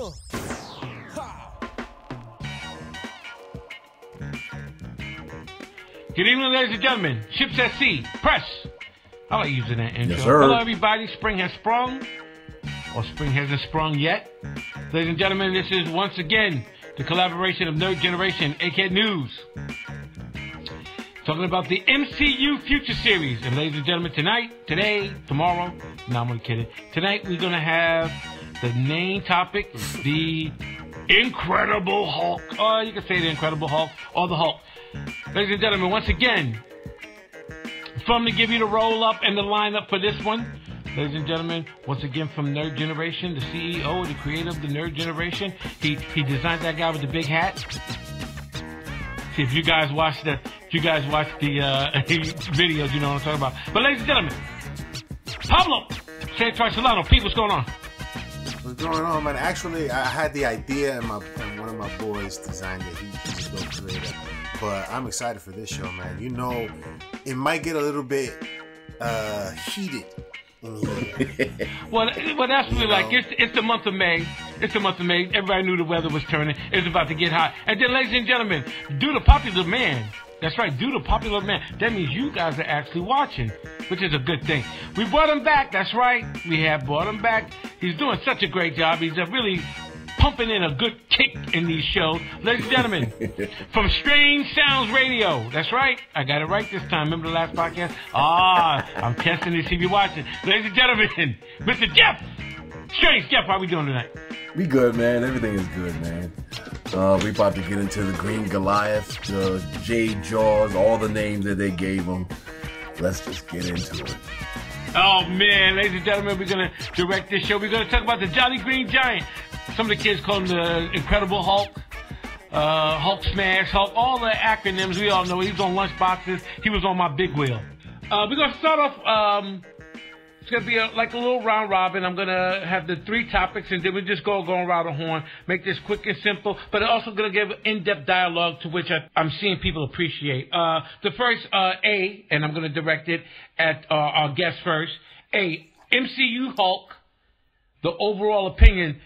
Good evening, ladies and gentlemen. Ships at sea. Press. I like using that intro. Yes, sir. Hello, everybody. Spring has sprung, or spring hasn't sprung yet. Ladies and gentlemen, this is once again the collaboration of Nerd Generation, AK News. Talking about the MCU Future Series. And ladies and gentlemen, tonight, today, tomorrow, no, I'm only kidding. Tonight, we're going to have the main topic, the Incredible Hulk. Or you can say the Incredible Hulk or the Hulk. Ladies and gentlemen, once again, fun to give you the roll up and the lineup for this one. Ladies and gentlemen, once again from Nerd Generation, the CEO, the creator of the Nerd Generation. He he designed that guy with the big hat. See if you guys watch the if you guys watch the uh, videos, you know what I'm talking about. But ladies and gentlemen, Pablo Santos Solano, Pete, what's going on? What's going on, man? Actually, I had the idea, and my and one of my boys designed it. He, he's a dope creator. But I'm excited for this show, man. You know, it might get a little bit uh, heated. Well, well, that's really You like it's it's the month of May. It's the month of May. Everybody knew the weather was turning. It's about to get hot. And then, ladies and gentlemen, due to popular demand, that's right, due to popular demand, that means you guys are actually watching, which is a good thing. We brought him back. That's right, we have brought him back. He's doing such a great job. He's really pumping in a good kick in these shows. Ladies and gentlemen, from Strange Sounds Radio. That's right. I got it right this time. Remember the last podcast? Ah, I'm testing to see if you're watching. Ladies and gentlemen, Mr. Jeff. Strange Jeff, how are we doing tonight? We good, man. Everything is good, man. Uh, we about to get into the Green Goliath, the Jade Jaws, all the names that they gave him. Let's just get into it. Oh man, ladies and gentlemen, we're gonna direct this show. We're gonna talk about the Jolly Green Giant. Some of the kids call him the Incredible Hulk, uh, Hulk Smash, Hulk, all the acronyms we all know. He was on lunch boxes. He was on my big wheel. Uh, we're gonna start off. Um, it's gonna be a, like a little round robin. I'm gonna have the three topics, and then we just go go around the horn. Make this quick and simple, but also gonna give in-depth dialogue to which I, I'm seeing people appreciate. Uh, the first uh, A, and I'm gonna direct it at uh, our guest first. A, MCU Hulk. The overall opinion,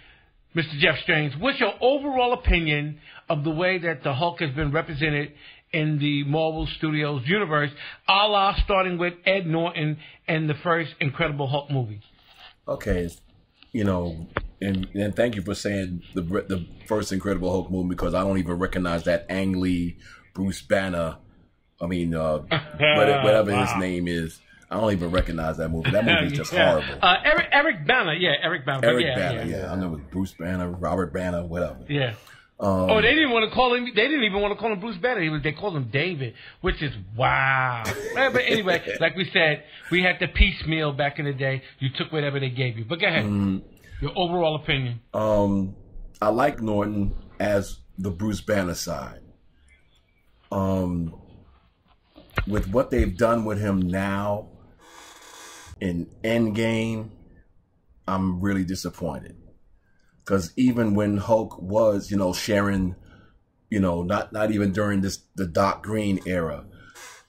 Mr. Jeff Strange. What's your overall opinion of the way that the Hulk has been represented in the Marvel Studios universe, a la starting with Ed Norton and the first Incredible Hulk movie? Okay, you know, and and thank you for saying the the first Incredible Hulk movie because I don't even recognize that Ang Lee, Bruce Banner. I mean, uh, whatever, whatever his name is. I don't even recognize that movie. That movie is just Yeah. horrible. Uh, Eric Eric Banner, yeah, Eric Banner. Eric yeah, Banner, yeah, yeah, I know it was Bruce Banner, Robert Banner, whatever. yeah. Um, Oh, they didn't want to call him. They didn't even want to call him Bruce Banner. Was, they called him David, which is wow. But anyway, like we said, we had the piecemeal back in the day. You took whatever they gave you. But go ahead. Your overall opinion. Um, I like Norton as the Bruce Banner side. Um, with what they've done with him now in Endgame, I'm really disappointed. Because even when Hulk was, you know, sharing, you know, not not even during this the Doc Green era,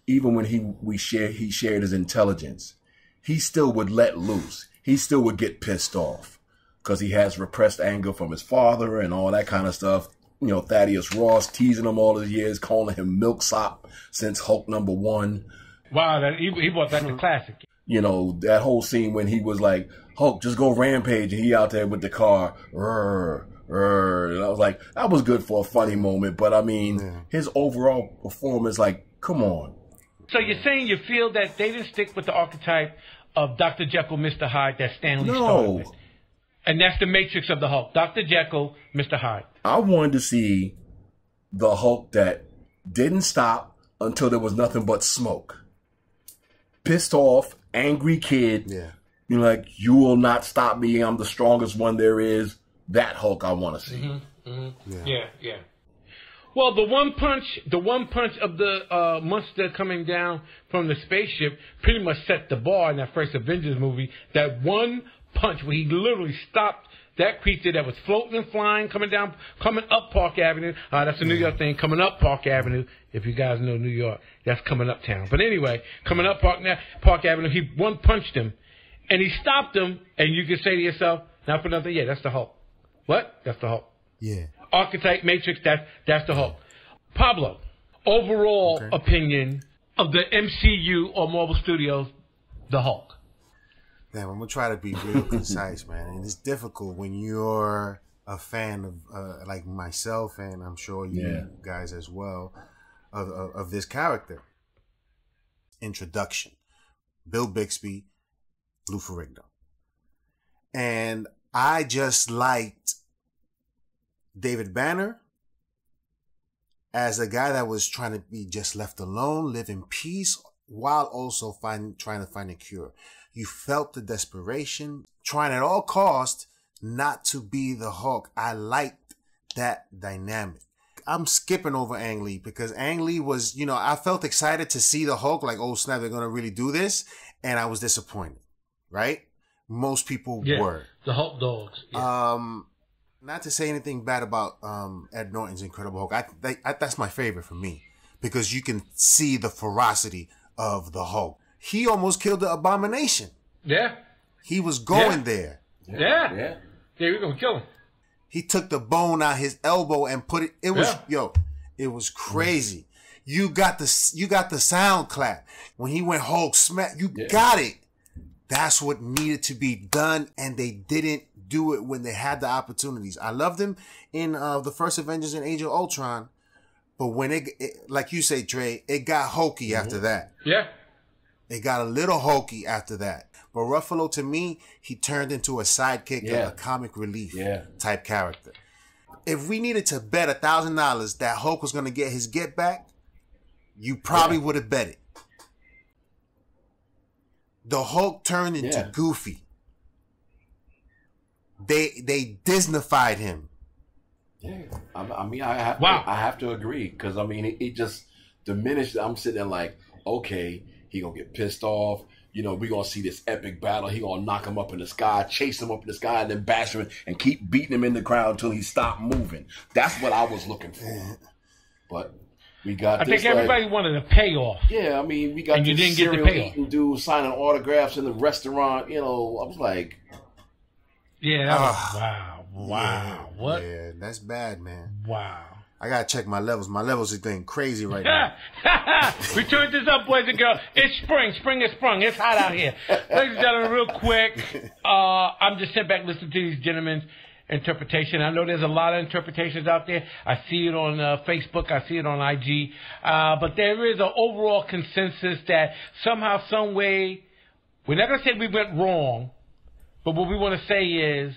even when he we share he shared his intelligence, he still would let loose. He still would get pissed off because he has repressed anger from his father and all that kind of stuff. You know, Thaddeus Ross teasing him all these years, calling him milksop since Hulk number one. Wow, that, he, he brought back the classic. You know, that whole scene when he was like, Hulk, just go rampage, and he out there with the car, "Rrr, rrr." and I was like, that was good for a funny moment, but I mean, his overall performance, like, come on. So you're saying you feel that they didn't stick with the archetype of Dr. Jekyll, Mr. Hyde that Stan Lee started with. And that's the matrix of the Hulk. Dr. Jekyll, Mr. Hyde. I wanted to see the Hulk that didn't stop until there was nothing but smoke. Pissed off, angry kid. yeah. You're like, you will not stop me. I'm the strongest one there is. That Hulk I want to see. Yeah, yeah. Well, the one punch, the one punch of the uh, monster coming down from the spaceship pretty much set the bar in that first Avengers movie. That one punch where he literally stopped that creature that was floating and flying, coming down, coming up Park Avenue. Uh, that's a New York thing, coming up Park Avenue. If you guys know New York, that's coming uptown. But anyway, coming up Park, Park Avenue, he one punched him, and he stopped him, and you can say to yourself, not for nothing, yeah, that's the Hulk. What? That's the Hulk. Yeah. Archetype Matrix. That's that's the Hulk. Pablo, overall Okay. opinion of the MCU or Marvel Studios, the Hulk. Damn, I'm gonna try to be real concise, man. And it's difficult when you're a fan of uh, like myself, and I'm sure you Yeah. guys as well, of, of, of this character. Introduction: Bill Bixby, Lou Ferrigno, and I just liked David Banner as a guy that was trying to be just left alone, live in peace, while also find trying to find a cure. You felt the desperation, trying at all cost not to be the Hulk. I liked that dynamic. I'm skipping over Ang Lee because Ang Lee was, you know, I felt excited to see the Hulk, like, oh snap, they're gonna really do this, and I was disappointed. Right? Most people Yeah. were. The Hulk dogs. Yeah. Um, not to say anything bad about um, Ed Norton's Incredible Hulk. I, they, I that's my favorite for me because you can see the ferocity of the Hulk. He almost killed the Abomination. yeah. He was going Yeah. there. Yeah. Yeah. Yeah, we're gonna kill him. He took the bone out his elbow and put it. It was Yeah. yo, it was crazy. You got the you got the sound clap when he went Hulk smack. You Yeah. got it. That's what needed to be done, and they didn't do it when they had the opportunities. I loved him in uh, the first Avengers and Age of Ultron, but when it, it like you say, Trey, it got hokey after that. Yeah. It got a little hokey after that. But Ruffalo, to me, he turned into a sidekick, Yeah. a comic relief Yeah. type character. If we needed to bet a thousand dollars that Hulk was going to get his get back, you probably would have bet it. The Hulk turned into Yeah. Goofy. They they Disneyfied him. Yeah, I, I mean, I have, Wow. I have to agree because I mean, it, it just diminished. I'm sitting there like, okay, he gonna get pissed off. You know, we gonna see this epic battle. He gonna knock him up in the sky, chase him up in the sky, and then bash him and keep beating him in the crowd until he stopped moving. That's what I was looking for. But we got. I this, think everybody Like, wanted a payoff. yeah, I mean, we got And you this didn't get the cereal payoff. dude signing autographs in the restaurant. You know, I was like, Yeah. That was, Ah. wow. Wow. Yeah, What? Yeah, that's bad, man. Wow. I gotta check my levels. My levels are going crazy right now. we turned this up, boys and girls. It's spring. Spring is sprung. It's hot out here. Ladies and gentlemen, real quick, uh, I'm just sitting back listening to these gentlemen's interpretation. I know there's a lot of interpretations out there. I see it on uh, Facebook. I see it on IG. Uh, but there is an overall consensus that somehow, some way, we're not to say we went wrong, but what we want to say is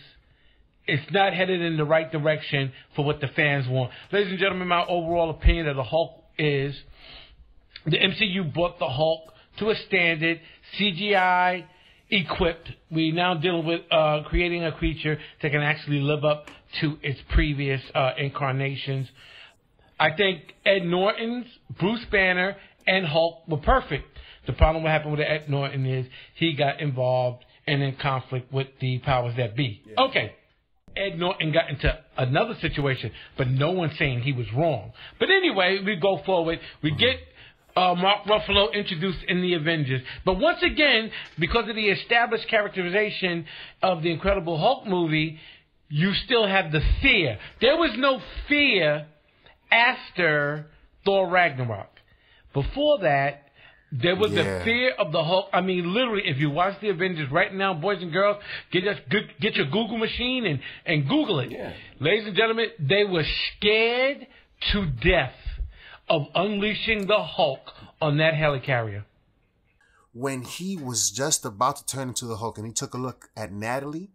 it's not headed in the right direction for what the fans want. Ladies and gentlemen, my overall opinion of the Hulk is the MCU brought the Hulk to a standard, CGI equipped. We now deal with uh, creating a creature that can actually live up to its previous uh, incarnations. I think Ed Norton's Bruce Banner and Hulk were perfect. The problem what happened with Ed Norton is he got involved and in conflict with the powers that be. Okay. Ed Norton got into another situation, but no one's saying he was wrong. But anyway, we go forward. We get uh, Mark Ruffalo introduced in the Avengers. But once again, because of the established characterization of the Incredible Hulk movie, you still have the fear. There was no fear after Thor Ragnarok. Before that, there was Yeah. the fear of the Hulk. I mean, literally, if you watch the Avengers right now, boys and girls, get us get, get your Google machine and and Google it. Yeah. Ladies and gentlemen, they were scared to death of unleashing the Hulk on that helicarrier. when he was just about to turn into the Hulk and he took a look at Natalie,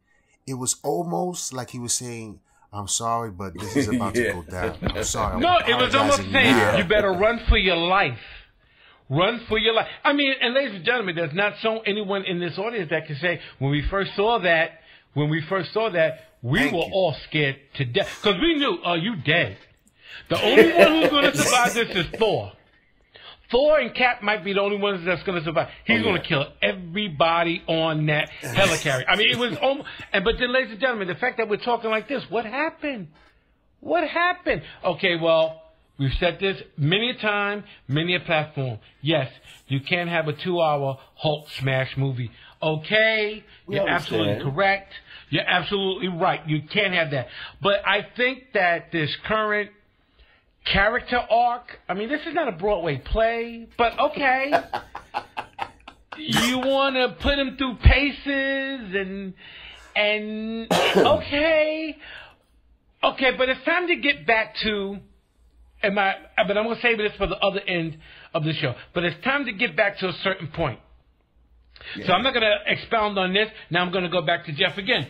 it was almost like he was saying, I'm sorry, but this is about Yeah. to go down. I'm sorry. No, it was almost saying now." you better run for your life. Run for your life. I mean, and ladies and gentlemen, there's not so anyone in this audience that can say when we first saw that, when we first saw that, we Thank were you. all scared to death because we knew, oh, you dead. The only one who's going to survive this is Thor. Thor and Cap might be the only ones that's going to survive. He's Oh, going yeah. to kill everybody on that helicarrier. I mean, it was almost. And but then, ladies and gentlemen, the fact that we're talking like this, what happened? What happened? Okay, well, we've said this many a time, many a platform. Yes, you can't have a two-hour Hulk smash movie. Okay, We you're understand. absolutely correct. You're absolutely right. You can't have that. But I think that this current character arc, I mean, this is not a Broadway play, but okay. you want to put him through paces and and okay. Okay, but it's time to get back to am I but I'm going to save this for the other end of the show. But it's time to get back to a certain point. So I'm not going to expound on this. Now I'm going to go back to Jeff again.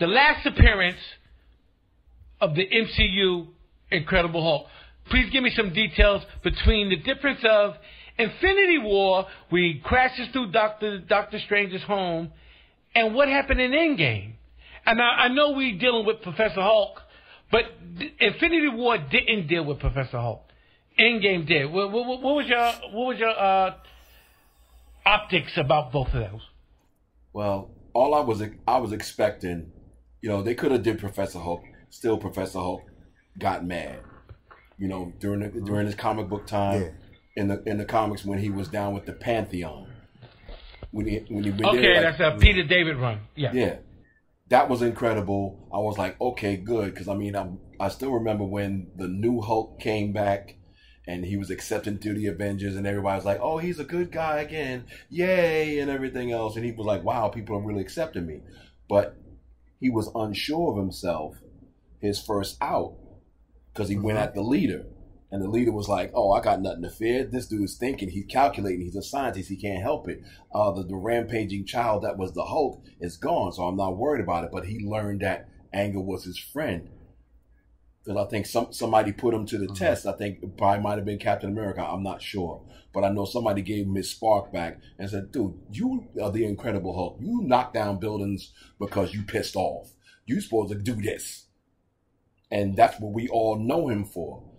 The last appearance of the MCU Incredible Hulk. Please give me some details between the difference of Infinity War, where he crashes through Doctor Doctor Strange's home, and what happened in Endgame. And I, I know we're dealing with Professor Hulk, but Infinity War didn't deal with Professor Hulk. Endgame did. What, what, what was your what was your uh, optics about both of those? Well, all I was I was expecting, you know, they could have did Professor Hulk. Still, Professor Hulk got mad. You know, during the, during his comic book time Yeah. in the in the comics when he was down with the Pantheon. When he when he when Okay, like- that's a Peter David run. Yeah. yeah, that was incredible. I was like, okay, good, because I mean, I'm, I still remember when the new Hulk came back and he was accepting through the Avengers, and everybody was like, oh, he's a good guy again, yay, and everything else, and he was like, wow, people are really accepting me, but he was unsure of himself his first out because he went mm-hmm. at the leader. And the leader was like, "Oh, I got nothing to fear. This dude's thinking. He's calculating. He's a scientist. He can't help it. Uh, the, the rampaging child that was the Hulk is gone, so I'm not worried about it." But he learned that anger was his friend because I think some somebody put him to the test. I think it probably might have been Captain America. I'm not sure, but I know somebody gave him his spark back and said, "Dude, you are the Incredible Hulk. You knock down buildings because you pissed off. You supposed to do this." And that's what we all know him for.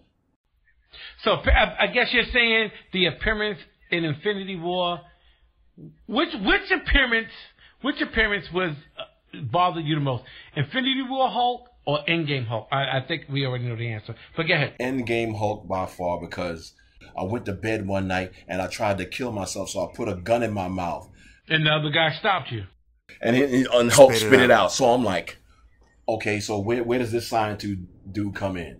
So I I guess you're saying the appearance in Infinity War. Which which appearance which appearance was uh, bothered you the most? Infinity War Hulk or Endgame Hulk? I, I think we already know the answer. But go ahead. Endgame Hulk by far because I went to bed one night and I tried to kill myself, so I put a gun in my mouth. And the other guy stopped you. And, he, he- and Hulk Spit it spit it out. out. So I'm like, okay, so where, where does this scientist dude come in?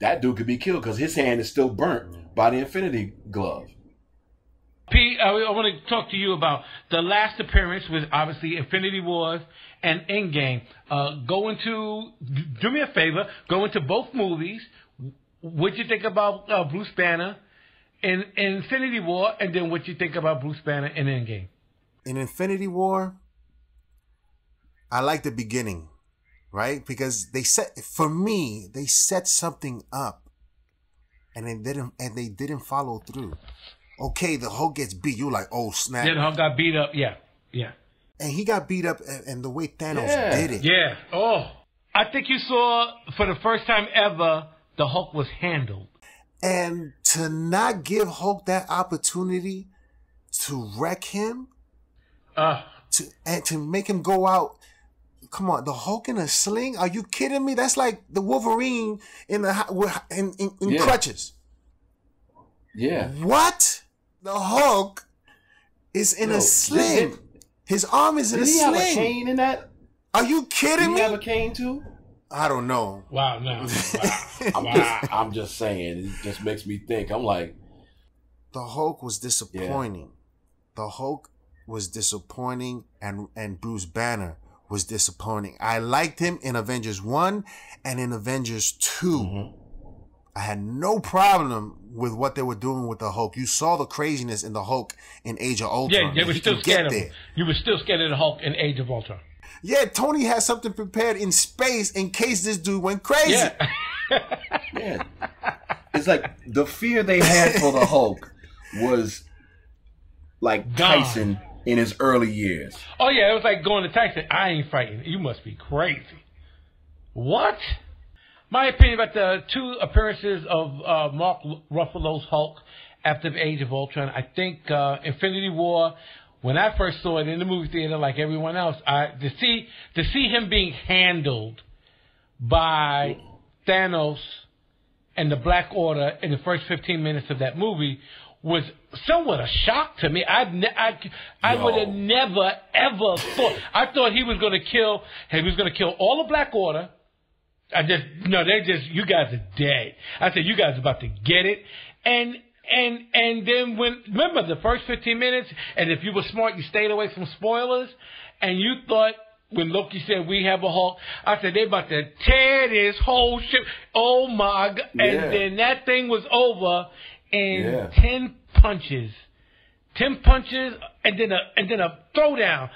That dude could be killed because his hand is still burnt by the Infinity Glove. Pete, I, I want to talk to you about the last appearance was obviously Infinity Wars and Endgame. Uh, go into, do me a favor, go into both movies. What'd you think about uh, Bruce Banner in, in Infinity War, and then what you think about Bruce Banner in Endgame? in Infinity War, I like the beginning, right? Because they set for me, they set something up, and they didn't, and they didn't follow through. Okay, the Hulk gets beat. You're like, oh snap! Yeah, the Hulk got beat up. Yeah, yeah, and he got beat up, and, and the way Thanos Yeah. did it. yeah. Oh, I think you saw for the first time ever the Hulk was handled. And to not give Hulk that opportunity to wreck him, Uh, to and to make him go out. Come on, the Hulk in a sling? Are you kidding me? That's like the Wolverine in the in in, in Yeah. crutches. Yeah. What? The Hulk is in Yo, a sling. did- His arm is in a Did a he have a sling. cane in that? Are you Did kidding he me? have a cane too? I don't know. wow, no, wow. I'm Wow. just, I'm just saying. It just makes me think. I'm like, The Hulk was disappointing. The Hulk was disappointing, and and Bruce Banner was disappointing. I liked him in Avengers One and in Avengers 2 Mm-hmm. I had no problem with what they were doing with the Hulk. You saw the craziness in the Hulk in Age of Ultron. Yeah, they were still scared of get him. You were still scared of the Hulk in Age of Ultron. Yeah, Tony had something prepared in space in case this dude went crazy. Yeah. yeah. It's like the fear they had for the Hulk was like Gone. Tyson in his early years. oh yeah, it was like going to Tyson. I ain't fighting. You must be crazy. What? My opinion about the two appearances of uh, Mark Ruffalo's Hulk after the Age of Ultron. I think uh, Infinity War. When I first saw it in the movie theater, like everyone else, I to see to see him being handled by Thanos and the Black Order in the first 15 minutes of that movie was somewhat a shock to me. I ne- I, I would have never ever thought. I thought he was going to kill. He was going to kill all the Black Order. I just no, they just you guys are dead. I said you guys are about to get it, and and and then when remember the first fifteen minutes, and if you were smart, you stayed away from spoilers, and you thought when Loki said we have a Hulk, I said they about to tear this whole ship. Oh my god! Yeah. And then that thing was over in Yeah. ten punches, ten punches, and then a and then a throwdown,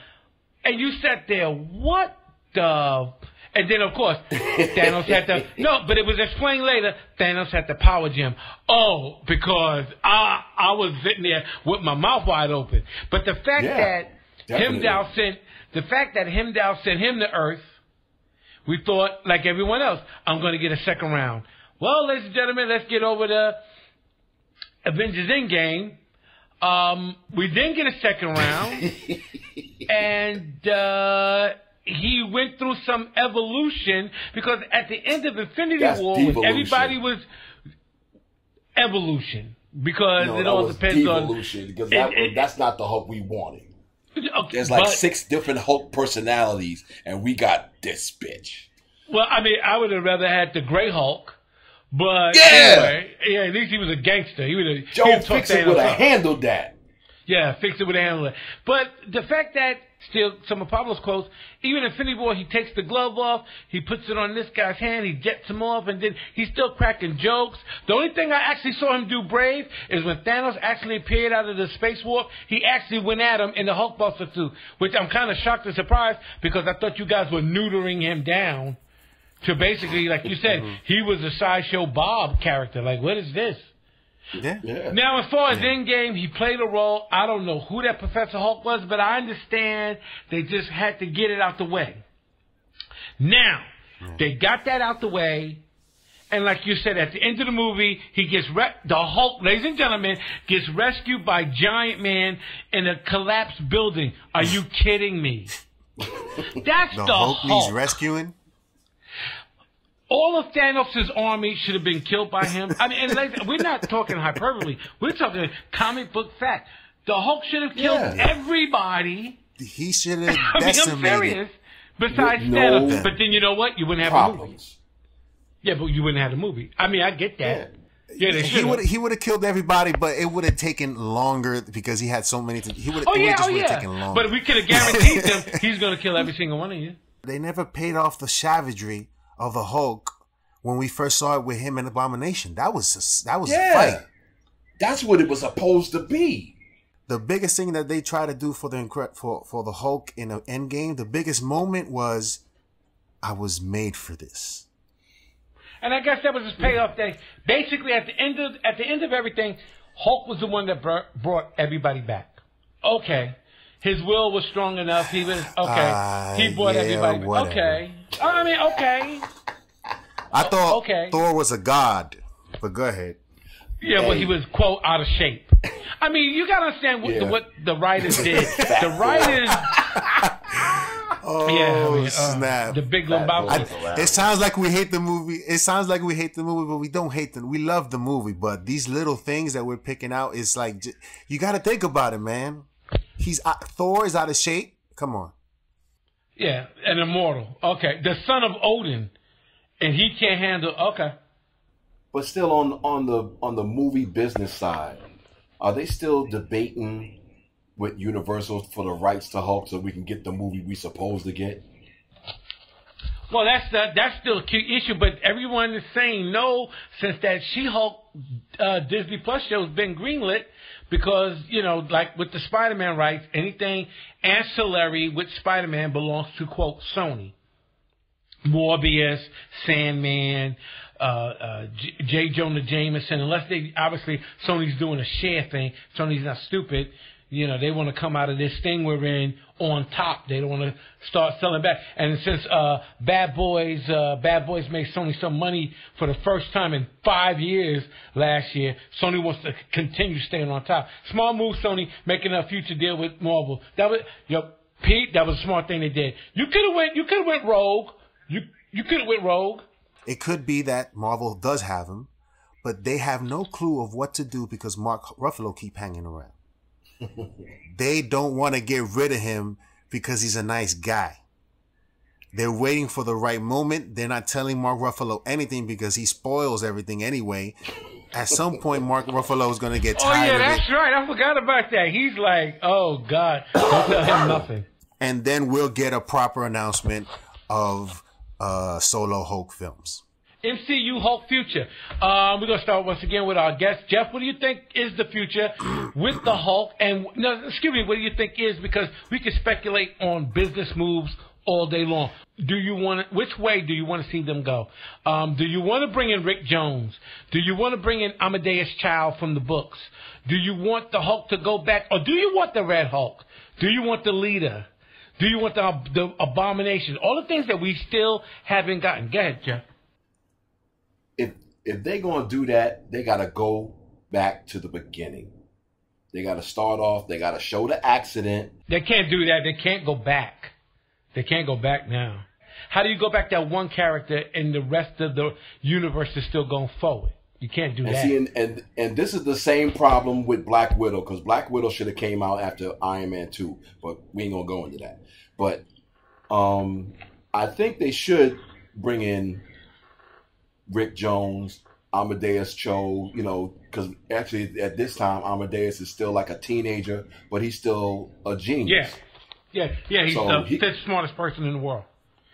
and you sat there. What the? And then, of course, Thanos had the no, but it was explained later. Thanos had the power gem. Oh, because I I was sitting there with my mouth wide open. But the fact Yeah, that definitely. Heimdall sent the fact that Heimdall sent him to Earth, we thought like everyone else, I'm going to get a second round. Well, ladies and gentlemen, let's get over to Avengers Endgame. Um, we didn't get a second round, and uh, he went through some evolution because at the end of Infinity That's War, devolution. everybody was evolution because No, it all depends on. devolution because that, It- it- that's not the Hulk we wanted. Okay, There's like but- six different Hulk personalities, and we got this bitch. Well, I mean, I would have rather had the Gray Hulk, but Yeah. anyway, yeah, at least he was a gangster. He would have. Joe he Fixit would have handled that. Yeah, fix it with a handler. But the fact that still some of Pablo's quotes, even Infinity War, he takes the glove off, he puts it on this guy's hand, he jets him off, and then he's still cracking jokes. The only thing I actually saw him do brave is when Thanos actually appeared out of the space warp, he actually went at him in the Hulkbuster suit, which I'm kind of shocked and surprised because I thought you guys were neutering him down to basically, like you said, mm-hmm. he was a sideshow Bob character. Like, what is this? Yeah. Yeah. Now, as far as Endgame, he played a role. I don't know who that Professor Hulk was, but I understand they just had to get it out the way. Now, they got that out the way, and like you said, at the end of the movie, he gets re- the Hulk, ladies and gentlemen, gets rescued by Giant Man in a collapsed building. Are you kidding me? That's The the, Hulk Hulk. he's rescuing. All of Thanos' army should have been killed by him. I mean, and like, we're not talking hyperbole. We're talking comic book fact. The Hulk should have killed Yeah. everybody. He should have I mean, I'm serious. Besides With no Thanos, but then you know what? You wouldn't have a movie. Yeah, but you wouldn't have a movie. I mean, I get that. Yeah, they He would he would have killed everybody, but it would have taken longer because he had so many. To, he would Oh yeah, just oh would have yeah. taken longer. But we could have guaranteed them he's going to kill every single one of you. they never paid off the savagery of the Hulk when we first saw it with him and Abomination. That was a, that was a fight. That's what it was supposed to be. The biggest thing that they try to do for the incre- for for the Hulk in the Endgame, the biggest moment was, I was made for this. And I guess that was his payoff. That basically at the end of at the end of everything, Hulk was the one that brought, brought everybody back. Okay, his will was strong enough. He was okay. Ah, he brought yeah, everybody. whatever. Okay, I mean okay. I thought okay. Thor was a god, but go ahead. Yeah, but Hey. he was quote out of shape. I mean, you gotta understand what, the, what the writers did. the writers, Oh yeah, I mean, uh, snap! the Big Fat Lebowski. Boy. It sounds like we hate the movie. It sounds like we hate the movie, but we don't hate them. We love the movie, but these little things that we're picking out is like you got to think about it, man. He's uh, Thor is out of shape. Come on. Yeah, an immortal. Okay, the son of Odin, and he can't handle. Okay, But still on on the on the movie business side, are they still debating with Universal for the rights to Hulk so we can get the movie we supposed to get? Well, that's the, that's still a key issue, but everyone is saying no since that She-Hulk uh, Disney Plus show has been greenlit because you know, like with the Spider-Man rights, anything ancillary with Spider-Man belongs to quote Sony. Morbius, Sandman, uh, uh, J. Jonah Jameson, unless they obviously Sony's doing a share thing. Sony's not stupid. You know, they want to come out of this thing we're in on top. They don't want to start selling back. And since uh, Bad Boys, uh, Bad Boys made Sony some money for the first time in five years last year, Sony wants to continue staying on top. Small move, Sony making a future deal with Marvel. That was, yo, Pete, that was a smart thing they did. You could have went, you could have went rogue. You you could have went rogue. It could be that Marvel does have him, but they have no clue of what to do because Mark Ruffalo keep hanging around. They don't want to get rid of him because he's a nice guy. They're waiting for the right moment. They're not telling Mark Ruffalo anything because he spoils everything anyway. At some point, Mark Ruffalo is going to get tired. Oh yeah, of that's right. I forgot about that. He's like, oh god, don't tell him nothing. and then we'll get a proper announcement of uh, solo Hulk films. MCU Hulk future. Um, we're gonna start once again with our guest Jeff. What do you think is the future with the Hulk? And no, excuse me, what do you think is because we can speculate on business moves all day long. Do you want to, which way do you want to see them go? Um, do you want to bring in Rick Jones? Do you want to bring in Amadeus Cho from the books? Do you want the Hulk to go back, or do you want the Red Hulk? Do you want the leader? Do you want the the abomination? All the things that we still haven't gotten. Go ahead, Jeff. If if they're gonna do that, they gotta go back to the beginning. They gotta start off. They gotta show the accident. They can't do that. They can't go back. They can't go back now. How do you go back that one character and the rest of the universe is still going forward? You can't do And that. see, and, and and this is the same problem with Black Widow because Black Widow should have came out after Iron Man two, but we ain't gonna go into that. But um, I think they should bring in Rick Jones, Amadeus Cho. You know, because actually at this time Amadeus is still like a teenager, but he's still a genius. yeah, yeah, yeah. He's So the he- fifth smartest person in the world.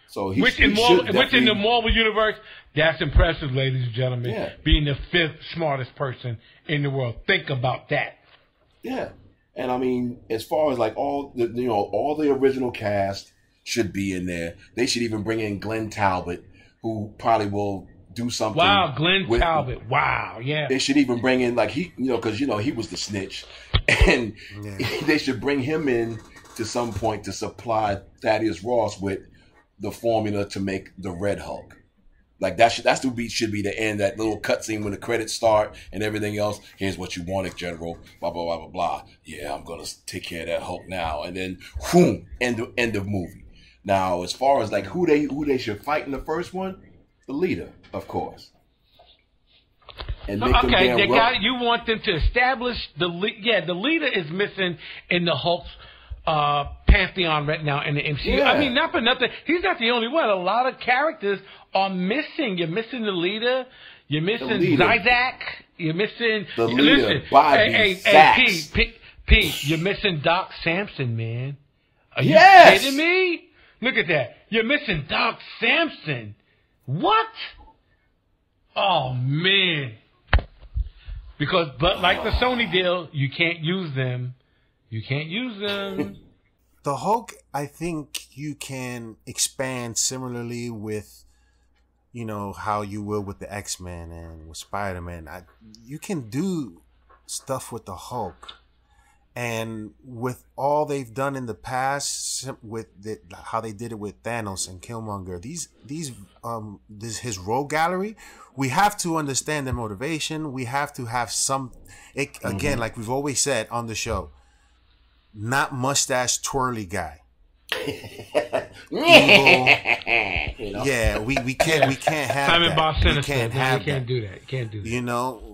So he, Which he in, Marvel, which in the Marvel universe, that's impressive, ladies and gentlemen. Yeah. Being the fifth smartest person in the world. Think about that. Yeah, and I mean, as far as like all the you know all the original cast should be in there. They should even bring in Glenn Talbot, who probably will do something. Wow, Glenn with- Talbot. Wow, yeah. They should even bring in like he, you know, because you know he was the snitch, and they should bring him in to some point to supply Thaddeus Ross with the formula to make the Red Hulk. Like that should that's the beat should be the end. That little cutscene when the credits start and everything else. Here's what you wanted, General. Blah blah blah blah blah. Yeah, I'm gonna take care of that Hulk now. And then, whoom, end of end of movie. Now, as far as like who they who they should fight in the first one, the leader, of course. And make them Okay, damn they got you want them to establish the le- yeah the leader is missing in the Hulk's uh, pantheon right now in the MCU. Yeah. I mean, not for nothing, he's not the only one. A lot of characters are missing. You're missing the leader. You're missing leader. Zzzax. You're missing The leader, Listen, Bobby hey, hey, hey. Pete, Pete, Pete, you're missing Doc Samson, man. Are you Yes! kidding me? Look at that. You're missing Doc Samson. What? Oh man. Because but like the Sony deal, you can't use them. You can't use them. The Hulk, I think you can expand similarly with, you know, how you will with the X Men and with Spider Man. I, You can do stuff with the Hulk, and with all they've done in the past, with the, how they did it with Thanos and Killmonger, these these um this his role gallery, we have to understand their motivation. We have to have some. It again, like we've always said on the show not mustache twirly guy. Evil. you know? Yeah, we, we can't we can't have Simon that. Boss we can't No, have you can't that. do that. Can't do that. You know,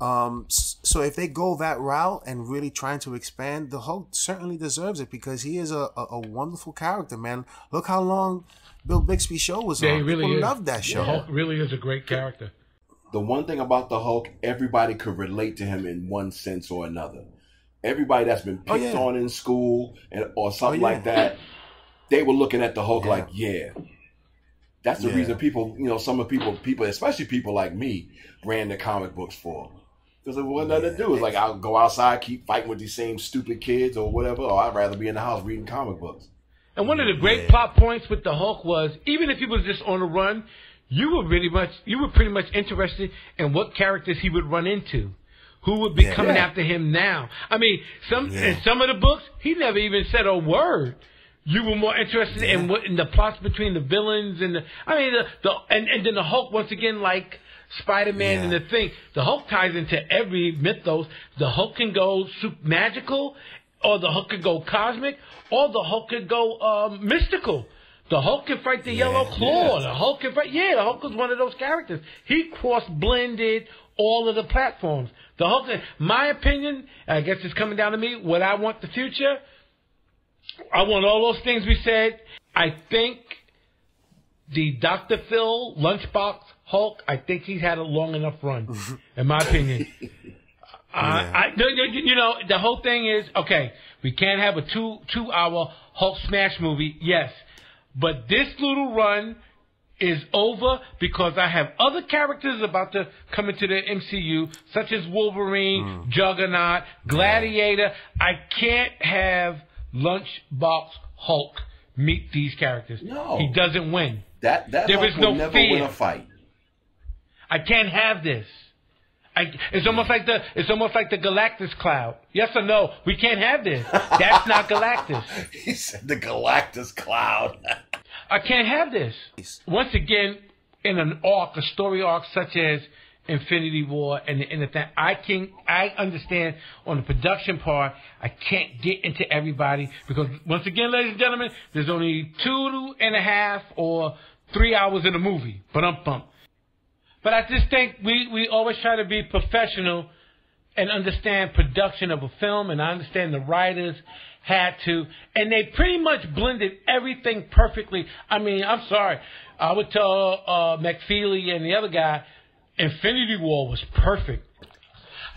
um. So if they go that route and really trying to expand, the Hulk certainly deserves it because he is a, a, a wonderful character, man. Look how long Bill Bixby show was yeah, on. he really People is. love that show. Hulk really is a great character. the one thing about the Hulk, everybody could relate to him in one sense or another. Everybody that's been picked Oh, yeah. on in school and or something Oh, yeah. like that, they were looking at the Hulk Yeah. like, yeah. That's the Yeah. reason people, you know, some of people, people, especially people like me, ran the comic books for. Because it wasn't nothing to do. It's like I'll go outside, keep fighting with these same stupid kids or whatever, or I'd rather be in the house reading comic books. And one of the great Yeah. plot points with the Hulk was even if he was just on a run, you were really much you were pretty much interested in what characters he would run into. Who would be Yeah. coming Yeah. after him now? I mean, some Yeah. in some of the books, he never even said a word. You were more interested in what in the plots between the villains and the I mean the, the and, and then the Hulk once again like Spider Man Yeah. and the thing. The Hulk ties into every mythos. The Hulk can go super magical, or the Hulk can go cosmic, or the Hulk can go um, mystical. The Hulk can fight the Yellow Claw. The Hulk can fight. Yeah, the Hulk was one of those characters. He cross blended all of the platforms. The Hulk, my opinion, I guess it's coming down to me, what I want the future, I want all those things we said. I think the Dr. Phil Lunchbox Hulk, I think he's had a long enough run, in my opinion. Uh, I, you you know, the whole thing is okay. We can't have a two two hour Hulk smash movie, yes, but this little run is over because I have other characters about to come into the MCU, such as Wolverine, Juggernaut, Gladiator. I can't have Lunchbox Hulk meet these characters. No. he doesn't win. That that There Hulk is will never fear. win a fight. I can't have this. I, it's almost like the it's almost like the Galactus cloud. Yes or no? We can't have this. That's not Galactus. He said the Galactus cloud. I can't have this. Once again, in an arc, a story arc such as Infinity War and the, the thing, I can I understand on the production part. I can't get into everybody because once again, ladies and gentlemen, there's only two and a half or three hours in a movie. But um bump. But I just think we, we always try to be professional and understand production of a film, and I understand the writers had to, and they pretty much blended everything perfectly. I mean, I'm sorry, I would tell uh, McFeely and the other guy, Infinity War was perfect.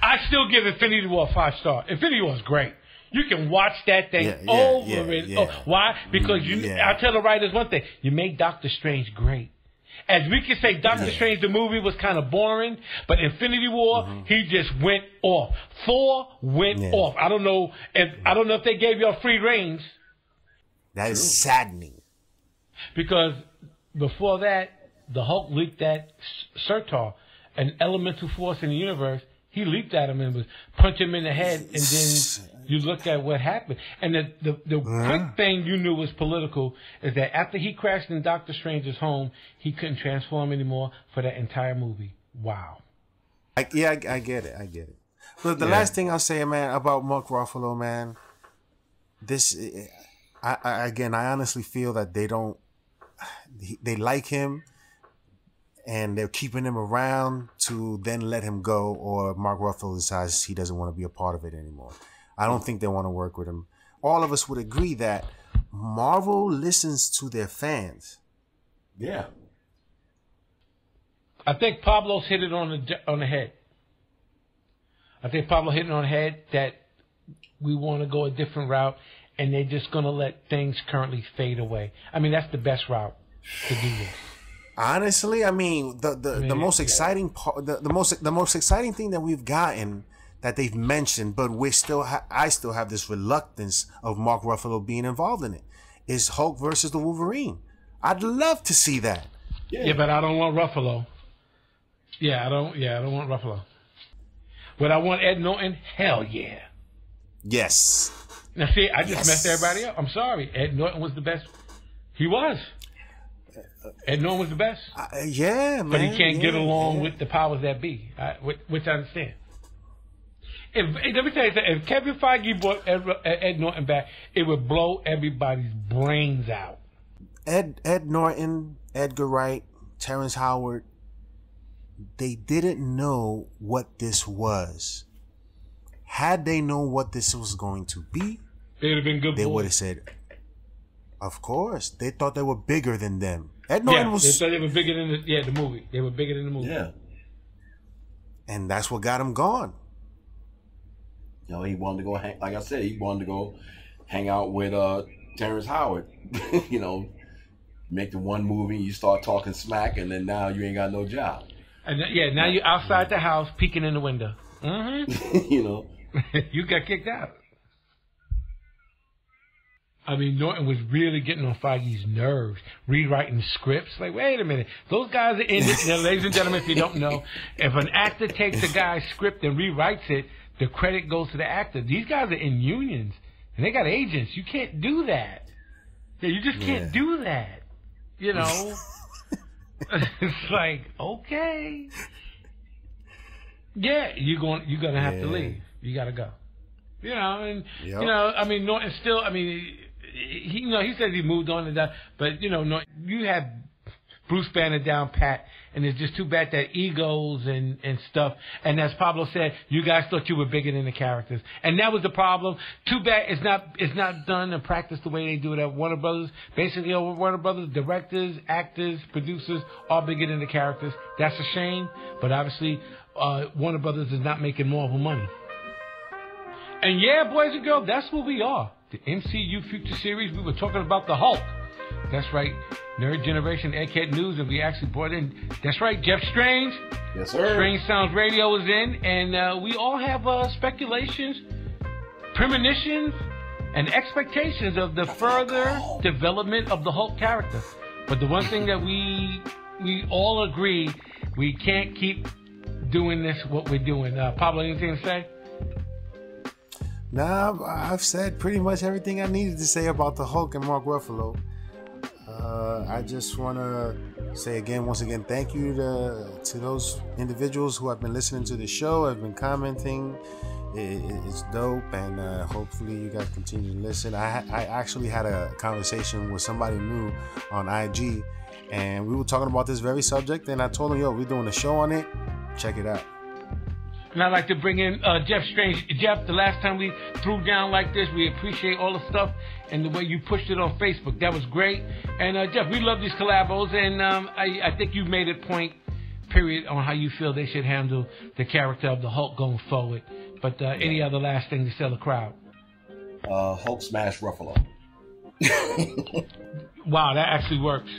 I still give Infinity War five star. Infinity War is great. You can watch that thing Yeah, yeah, over yeah, and over. Why? Because you. Yeah. I'll tell the writers one thing: you made Doctor Strange great. As we can say, Doctor Strange the movie was kind of boring, but Infinity War he just went off. Thor went Mm-hmm. Yeah. off. I don't know if I don't know if they gave y'all free reigns That is saddening. because before that, the Hulk leaped at S- Surtur, an elemental force in the universe. He leaped at him and was punch him in the head, and then you look at what happened. And the the, the quick thing you knew was political is that after he crashed in Doctor Strange's home, he couldn't transform anymore for that entire movie. Wow. I, yeah, I, I get it. I get it. But the last thing I'll say, man, about Mark Ruffalo, man, this, I, I again, I honestly feel that they don't, they like him, and they're keeping him around to then let him go, or Mark Ruffalo decides he doesn't want to be a part of it anymore. I don't think they want to work with him. All of us would agree that Marvel listens to their fans. Yeah. I think Pablo's hit it on the on the head. I think Pablo hit it on the head that we want to go a different route, and they're just going to let things currently fade away. I mean, that's the best route to do this. Honestly, I mean the the, the mean, most yeah. exciting part, the, the most the most exciting thing that we've gotten that they've mentioned, but we still ha- I still have this reluctance of Mark Ruffalo being involved in it. Is Hulk versus the Wolverine? I'd love to see that. Yeah, but I don't want Ruffalo. Yeah, I don't. Yeah, I don't want Ruffalo. But I want Ed Norton. Hell yeah. Yes, Now see, I just Yes. messed everybody up. I'm sorry. Ed Norton was the best. He was. Ed Norton was the best. uh, yeah, man. but he can't get along yeah. with the powers that be, I, which, which I understand. If, let me tell you something. If Kevin Feige brought Ed, Ed Norton back, it would blow everybody's brains out. Ed Ed Norton, Edgar Wright, Terrence Howard. They didn't know what this was. Had they known what this was going to be, They would have been good they would have said, "Of course." They thought they were bigger than them. Ed Yeah, Norton they was, thought they were bigger than the yeah the movie. They were bigger than the movie. Yeah. and that's what got him gone. You know, he wanted to go hang like I said, he wanted to go hang out with uh Terrence Howard. you know, make the one movie, you start talking smack, and then now you ain't got no job. And then- yeah, now you're outside the house peeking in the window. hmm you know. you got kicked out. I mean, Norton was really getting on Feige's nerves, rewriting scripts. Like, wait a minute, those guys are in it. Now, ladies and gentlemen, if you don't know, if an actor takes a guy's script and rewrites it, the credit goes to the actor. These guys are in unions and they got agents. You can't do that. Yeah, you just can't Yeah. do that. You know, it's like okay, yeah, you're going. You're gonna have to leave. You gotta go. You know, and Yep. you know, I mean, Norton still. I mean, he, you know, he says he moved on and that, but you know, Norton, you have Bruce Banner down pat. And it's just too bad that egos and, and stuff. And as Pablo said, you guys thought you were bigger than the characters. And that was the problem. Too bad it's not, it's not done and practiced the way they do it at Warner Brothers. Basically, over Warner Brothers, directors, actors, producers, all bigger than the characters. That's a shame. But obviously, uh, Warner Brothers is not making Marvel money. And yeah, boys and girls, that's what we are. The MCU Future Series, we were talking about the Hulk. That's right, Nerd Generation Egghead News, and we actually brought in, that's right, Jeff Strange. Yes, sir. Strange Sounds Radio is in, and uh, we all have uh, speculations, premonitions, and expectations of the further development of the Hulk character. But the one thing that we we all agree, we can't keep doing this what we're doing. Uh, Pablo, anything to say? Nah, I've said pretty much everything I needed to say about the Hulk and Mark Ruffalo. Uh, I just want to say again, once again, thank you to, to those individuals who have been listening to the show, have been commenting. It, it, it's dope, and uh, hopefully you guys continue to listen. I, I actually had a conversation with somebody new on IG, and we were talking about this very subject. And I told him, "Yo, we're doing a show on it. Check it out." And I'd like to bring in uh, Jeff Strange. Jeff, the last time we threw down like this, we appreciate all the stuff and the way you pushed it on Facebook. That was great. And uh, Jeff, we love these collabos, and um, I, I think you've made it point, period, on how you feel they should handle the character of the Hulk going forward. But uh, any other last thing to sell the crowd? Uh, Hulk smash Ruffalo. Wow, that actually works.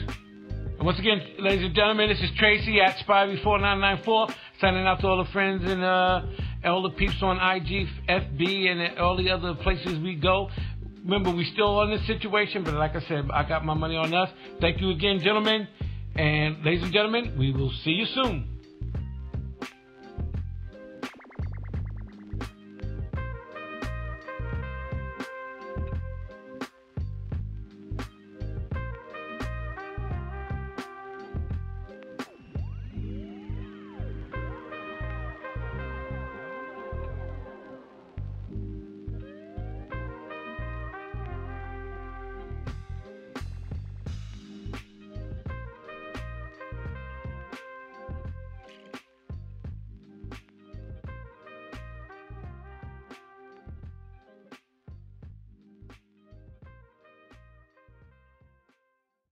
And once again, ladies and gentlemen, this is Tracy at Spivey4994, signing out to all the friends and, uh, all the peeps on IG, FB, and all the other places we go. Remember, we still on this situation, but like I said, I got my money on us. Thank you again, gentlemen. And ladies and gentlemen, we will see you soon.